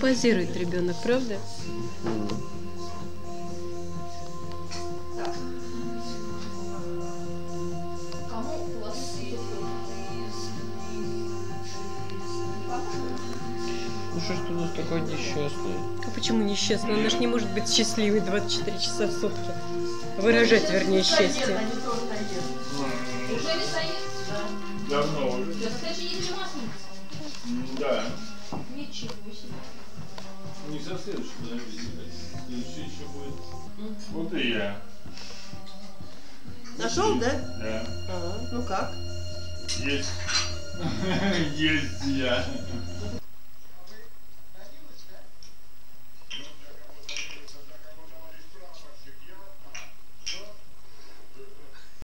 позирует ребенок, правда? Ну что ж ты у нас такой несчастный? А почему несчастный? Она же не может быть счастливой 24 часа в сутки. Выражать, вернее, счастье. Уже не стоит? Давно уже. Кстати, Да. Со следующей, подожди. Следующий еще будет. Вот и я. Нашел, да? Да. Ага. Ну как? Есть. Есть я.